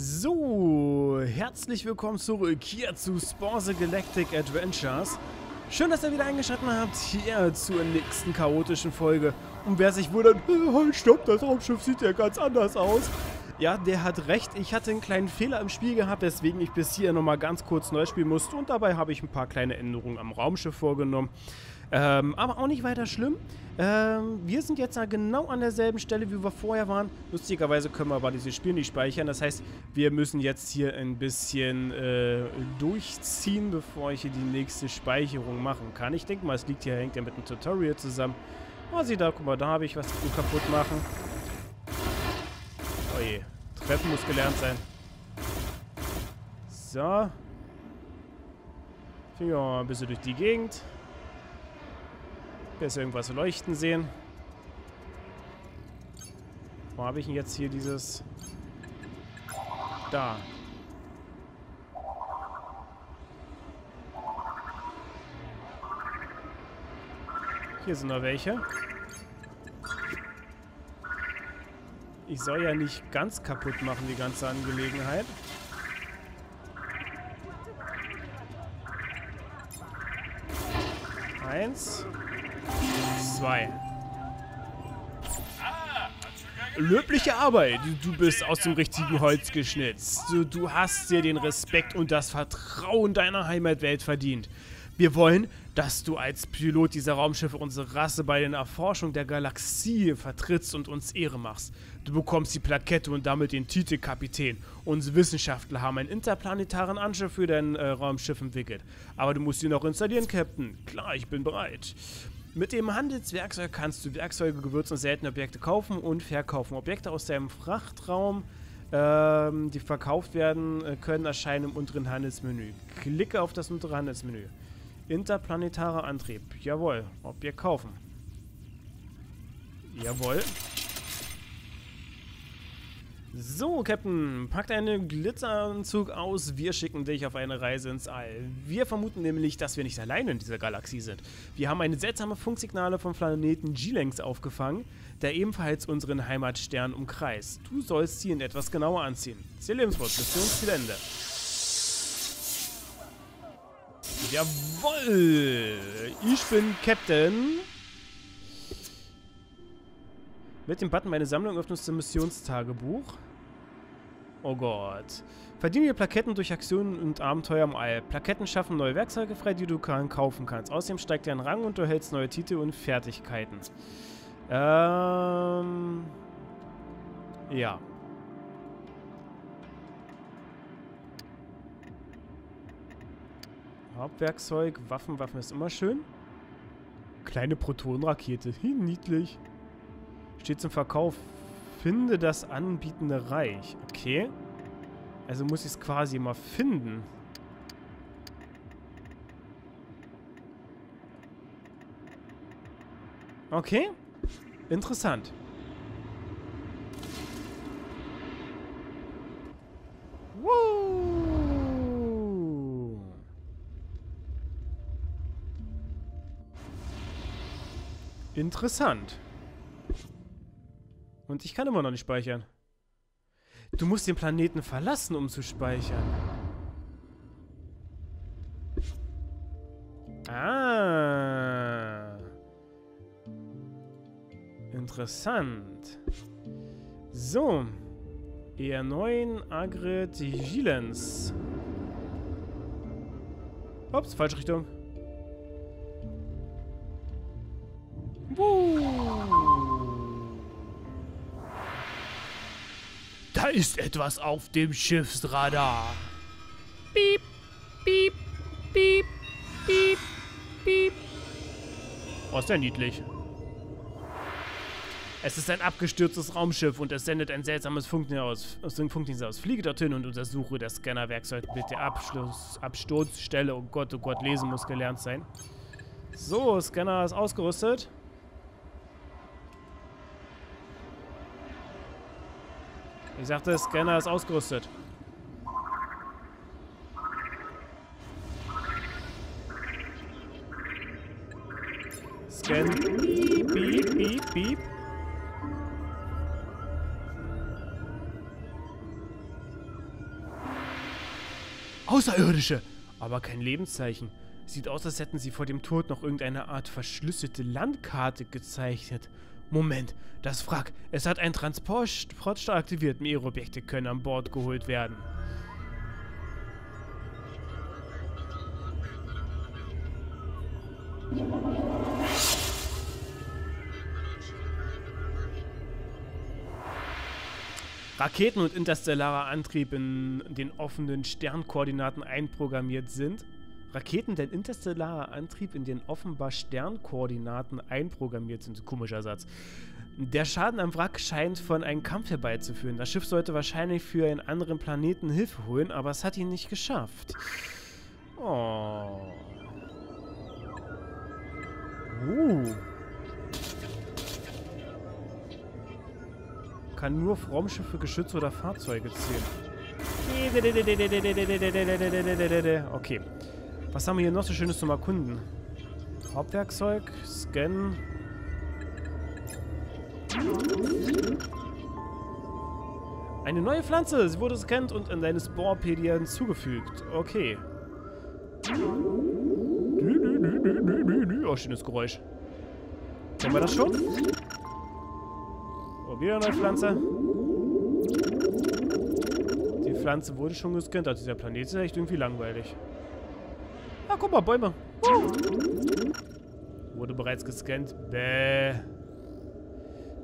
So, herzlich willkommen zurück hier zu Sporze Galactic Adventures. Schön, dass ihr wieder eingeschaltet habt hier zur nächsten chaotischen Folge. Und wer sich wundert, halt stopp, das Raumschiff sieht ja ganz anders aus. Ja, der hat recht. Ich hatte einen kleinen Fehler im Spiel gehabt, weswegen ich bis hier nochmal ganz kurz neu spielen musste. Und dabei habe ich ein paar kleine Änderungen am Raumschiff vorgenommen. Ähm, aber auch nicht weiter schlimm. Ähm, wir sind jetzt genau an derselben Stelle, wie wir vorher waren. Lustigerweise können wir aber dieses Spiel nicht speichern. Das heißt, wir müssen jetzt hier ein bisschen äh, durchziehen, bevor ich hier die nächste Speicherung machen kann. Ich denke mal, es liegt hier, hängt ja mit dem Tutorial zusammen. Oh, sieh da, guck mal, da habe ich was zu kaputt machen. Oh je, Treffen muss gelernt sein. So. Ja, ein bisschen durch die Gegend. Ist irgendwas leuchten sehen. Wo habe ich denn jetzt hier dieses... Da. Hier sind noch welche. Ich soll ja nicht ganz kaputt machen, die ganze Angelegenheit. Eins. Zwei. Löbliche Arbeit. Du bist aus dem richtigen Holz geschnitzt. Du, du hast dir den Respekt und das Vertrauen deiner Heimatwelt verdient. Wir wollen, dass du als Pilot dieser Raumschiffe unsere Rasse bei den Erforschungen der Galaxie vertrittst und uns Ehre machst. Du bekommst die Plakette und damit den Titel Kapitän. Unsere Wissenschaftler haben einen interplanetaren Anschiff für dein äh, Raumschiff entwickelt. Aber du musst ihn noch installieren, Captain. Klar, ich bin bereit. Mit dem Handelswerkzeug kannst du Werkzeuge, Gewürze und seltene Objekte kaufen und verkaufen. Objekte aus deinem Frachtraum, ähm, die verkauft werden äh, können, erscheinen im unteren Handelsmenü. Klicke auf das untere Handelsmenü. Interplanetarer Antrieb. Jawohl. Objekt kaufen. Jawohl. So, Captain, pack deinen Glitteranzug aus. Wir schicken dich auf eine Reise ins All. Wir vermuten nämlich, dass wir nicht alleine in dieser Galaxie sind. Wir haben eine seltsame Funksignale vom Planeten G-Lengs aufgefangen, der ebenfalls unseren Heimatstern umkreist. Du sollst sie in etwas genauer anziehen. Ziel Lebenswort, Missionszielende. Jawoll! Ich bin Captain. Mit dem Button meine Sammlung öffnest du Missionstagebuch. Oh Gott. Verdiene Plaketten durch Aktionen und Abenteuer im All. Plaketten schaffen neue Werkzeuge frei, die du kaufen kannst. Außerdem steigt dein Rang und du erhältst neue Titel und Fertigkeiten. Ähm... Ja. Hauptwerkzeug, Waffen, Waffen ist immer schön. Kleine Protonenrakete, niedlich. Steht zum Verkauf. Finde das anbietende Reich. Okay. Also muss ich es quasi immer finden. Okay. Interessant. Interessant. Und ich kann immer noch nicht speichern. Du musst den Planeten verlassen, um zu speichern. Ah. Interessant. So. ER9 Agret Gilens. Ups, falsche Richtung. Da ist etwas auf dem Schiffsradar. Piep, piep, piep, piep, piep. Oh, ist ja niedlich. Es ist ein abgestürztes Raumschiff und es sendet ein seltsames Funktier aus. Funktier aus. Fliege dorthin und untersuche das Scannerwerkzeug mit der Abschluss, Absturzstelle. Oh Gott, oh Gott, lesen muss gelernt sein. So, Scanner ist ausgerüstet. Ich sagte, Scanner ist ausgerüstet. Scan. Piep, piep, piep, piep. Außerirdische! Aber kein Lebenszeichen. Sieht aus, als hätten sie vor dem Tod noch irgendeine Art verschlüsselte Landkarte gezeichnet. Moment, das Wrack. Es hat einen Transportstar aktiviert. Mehrere Objekte können an Bord geholt werden. Raketen und interstellarer Antrieb in den offenen Sternkoordinaten einprogrammiert sind. Raketen, denn interstellarer Antrieb in den offenbar Sternkoordinaten einprogrammiert sind. Komischer Satz. Der Schaden am Wrack scheint von einem Kampf herbeizuführen. Das Schiff sollte wahrscheinlich für einen anderen Planeten Hilfe holen, aber es hat ihn nicht geschafft. Oh. Uh. Kann nur auf Raumschiffe, Geschütze oder Fahrzeuge zählen. Okay. Was haben wir hier noch so Schönes zum Erkunden? Hauptwerkzeug, Scan. Eine neue Pflanze. Sie wurde gescannt und in deine Sporpedia hinzugefügt. Okay. Oh, schönes Geräusch. Kennen wir das schon? Oh, wieder eine neue Pflanze. Die Pflanze wurde schon gescannt. Also dieser Planet ist echt irgendwie langweilig. Guck mal, Bäume. Wurde bereits gescannt. Bäh.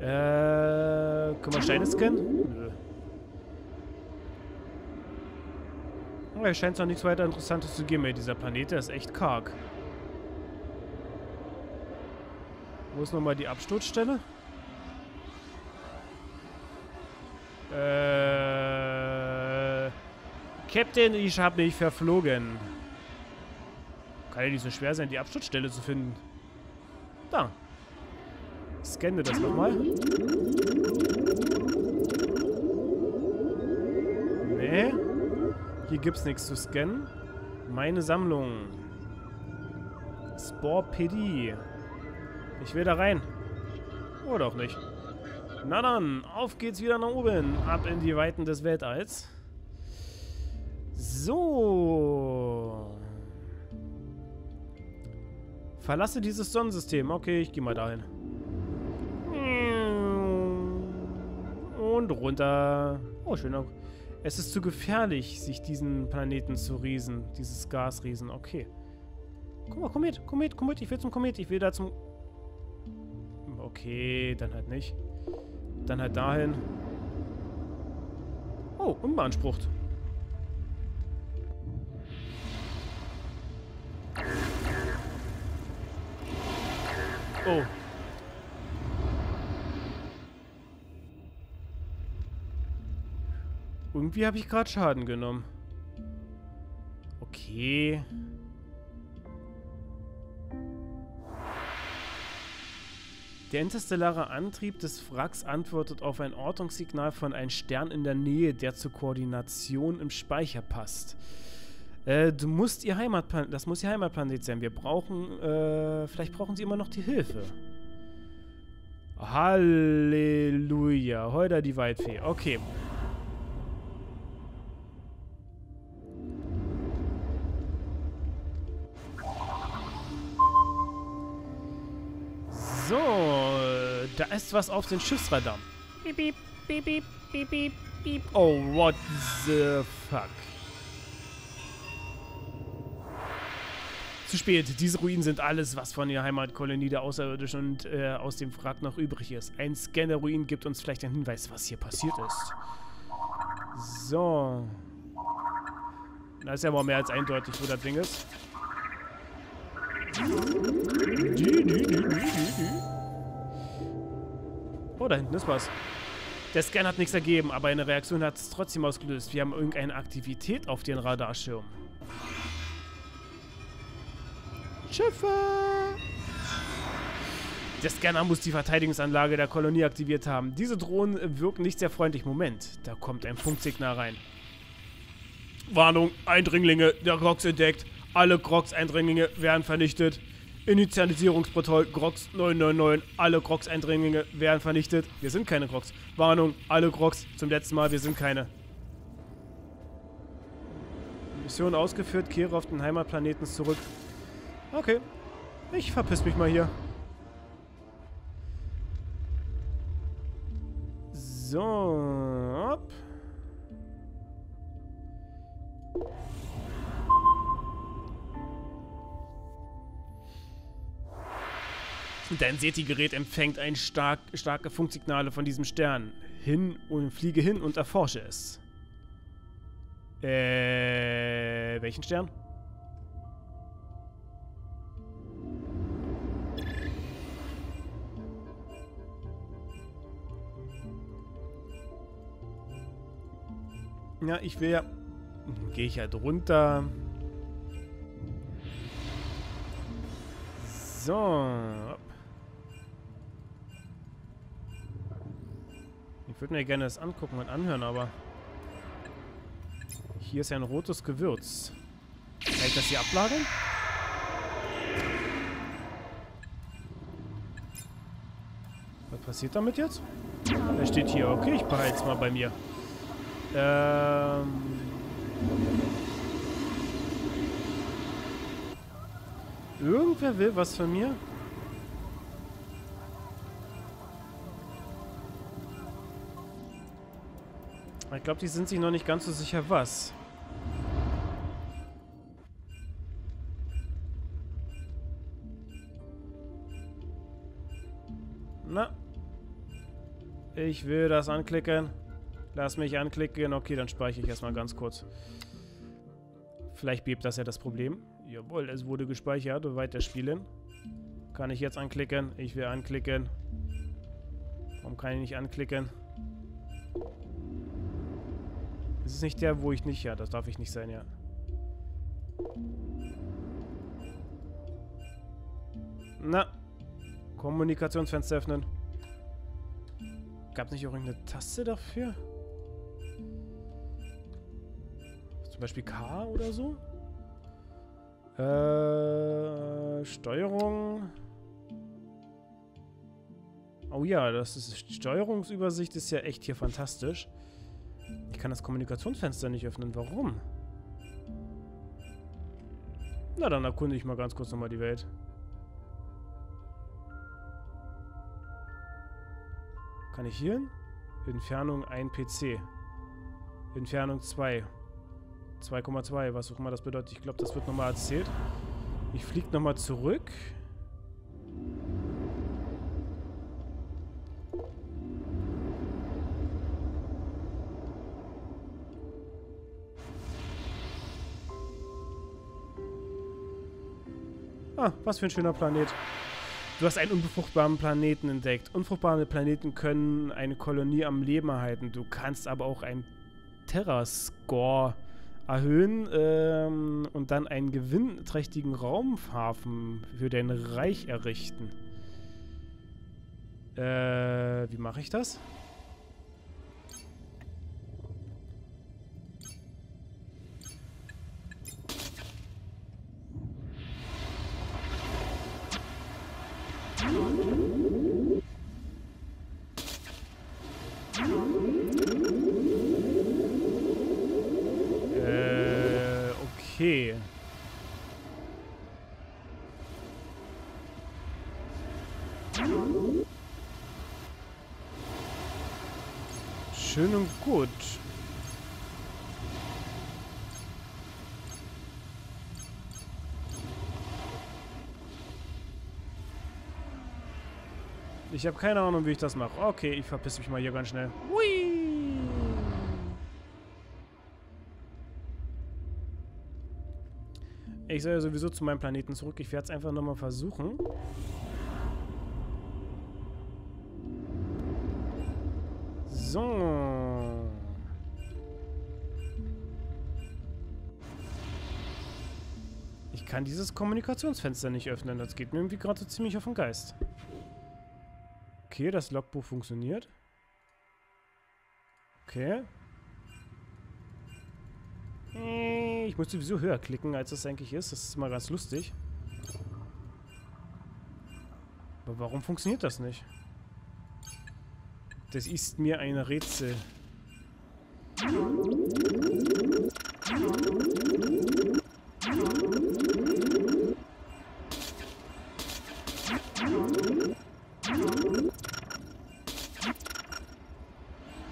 Äh, können wir Steine scannen? Nö. Oh, hier scheint es noch nichts weiter Interessantes zu geben. Ey, dieser Planet, der ist echt karg. Wo ist nochmal die Absturzstelle? Äh... Captain, ich habe mich verflogen. Kann ja nicht so schwer sein, die Absturzstelle zu finden. Da. Scanne das nochmal. Nee. Hier gibt's nichts zu scannen. Meine Sammlung. Sporpedie. Ich will da rein. Oder auch nicht. Na dann, auf geht's wieder nach oben. Ab in die Weiten des Weltalls. So. Verlasse dieses Sonnensystem. Okay, ich gehe mal dahin. Und runter. Oh, schöner. Es ist zu gefährlich, sich diesen Planeten zu riesen. Dieses Gasriesen. Okay. Guck mal, Komet, Komet, Komet. Ich will zum Komet. Ich will da zum... Okay, dann halt nicht. Dann halt dahin. Oh, unbeansprucht. Oh. Irgendwie habe ich gerade Schaden genommen. Okay. Der interstellare Antrieb des Wracks antwortet auf ein Ortungssignal von einem Stern in der Nähe, der zur Koordination im Speicher passt. Äh, du musst ihr Heimatplanet, das muss ihr Heimatplanet sein. Wir brauchen, äh, vielleicht brauchen sie immer noch die Hilfe. Halleluja. Heute die Waldfee. Okay. So, da ist was auf den Schiffsradar. Piep, piep, piep, piep, piep, piep. Oh, what the fuck. Zu spät. Diese Ruinen sind alles, was von der Heimatkolonie der Außerirdischen und äh, aus dem Wrack noch übrig ist. Ein Scan der Ruinen gibt uns vielleicht einen Hinweis, was hier passiert ist. So. Da ist ja aber mehr als eindeutig, wo das Ding ist. Oh, da hinten ist was. Der Scan hat nichts ergeben, aber eine Reaktion hat es trotzdem ausgelöst. Wir haben irgendeine Aktivität auf den Radarschirm. Schiffe! Der Scanner muss die Verteidigungsanlage der Kolonie aktiviert haben. Diese Drohnen wirken nicht sehr freundlich. Moment, da kommt ein Funksignal rein. Warnung, Eindringlinge, der Grox entdeckt. Alle Grox-Eindringlinge werden vernichtet. Initialisierungsprotokoll Grox 999. Alle Grox-Eindringlinge werden vernichtet. Wir sind keine Grox. Warnung, alle Grox zum letzten Mal, wir sind keine. Mission ausgeführt, kehre auf den Heimatplaneten zurück. Okay. Ich verpiss mich mal hier. So. Hopp. Dein SETI-Gerät empfängt ein stark, starke Funksignale von diesem Stern. Hin und fliege hin und erforsche es. Äh, welchen Stern? Ja, ich will ja... Gehe ich halt runter. So. Ich würde mir gerne das angucken und anhören, aber... Hier ist ja ein rotes Gewürz. Kann ich das hier ablagern? Was passiert damit jetzt? Er steht hier. Okay, ich behalte es mal bei mir. Ähm... Irgendwer will was von mir? Ich glaube, die sind sich noch nicht ganz so sicher, was. Na. Ich will das anklicken. Lass mich anklicken. Okay, dann speichere ich erstmal ganz kurz. Vielleicht bebt das ja das Problem. Jawohl, es wurde gespeichert. Weiterspielen. Kann ich jetzt anklicken? Ich will anklicken. Warum kann ich nicht anklicken? Ist nicht der, wo ich nicht... Ja, das darf ich nicht sein, ja. Na. Kommunikationsfenster öffnen. Gab es nicht auch irgendeine Taste dafür? Zum Beispiel K oder so? Äh, Steuerung. Oh ja, das ist Steuerungsübersicht ist ja echt hier fantastisch. Ich kann das Kommunikationsfenster nicht öffnen. Warum? Na, dann erkunde ich mal ganz kurz nochmal die Welt. Kann ich hier hin? Entfernung 1 PC. Entfernung 2. 2,2, was auch immer das bedeutet. Ich glaube, das wird nochmal erzählt. Ich fliege nochmal zurück. Ah, was für ein schöner Planet. Du hast einen unbefruchtbaren Planeten entdeckt. Unfruchtbare Planeten können eine Kolonie am Leben erhalten. Du kannst aber auch einen Terra-Score erhöhen ähm, und dann einen gewinnträchtigen Raumhafen für dein Reich errichten. Äh, wie mache ich das? Okay. Schön und gut. Ich habe keine Ahnung, wie ich das mache. Okay, ich verpiss mich mal hier ganz schnell. Hui! Ich soll ja sowieso zu meinem Planeten zurück. Ich werde es einfach nochmal versuchen. So. Ich kann dieses Kommunikationsfenster nicht öffnen. Das geht mir irgendwie gerade so ziemlich auf den Geist. Okay, das Logbuch funktioniert. Okay. Hm, ich muss sowieso höher klicken, als es eigentlich ist. Das ist mal ganz lustig. Aber warum funktioniert das nicht? Das ist mir ein Rätsel.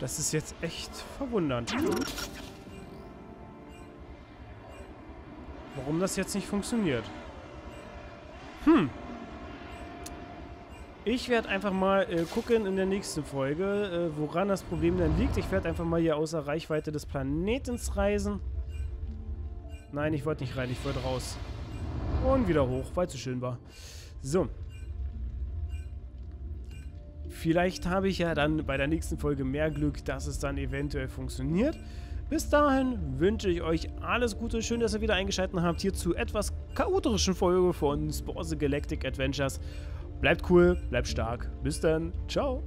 Das ist jetzt echt verwundernd. Das jetzt nicht funktioniert. Hm. Ich werde einfach mal äh, gucken in der nächsten Folge, äh, woran das Problem dann liegt. Ich werde einfach mal hier außer Reichweite des Planetens reisen. Nein, ich wollte nicht rein, ich wollte raus. Und wieder hoch, weil es so schön war. So. Vielleicht habe ich ja dann bei der nächsten Folge mehr Glück, dass es dann eventuell funktioniert. Bis dahin wünsche ich euch alles Gute. Schön, dass ihr wieder eingeschaltet habt hier zu etwas chaotischen Folge von Sporze Galactic Adventures. Bleibt cool, bleibt stark. Bis dann. Ciao.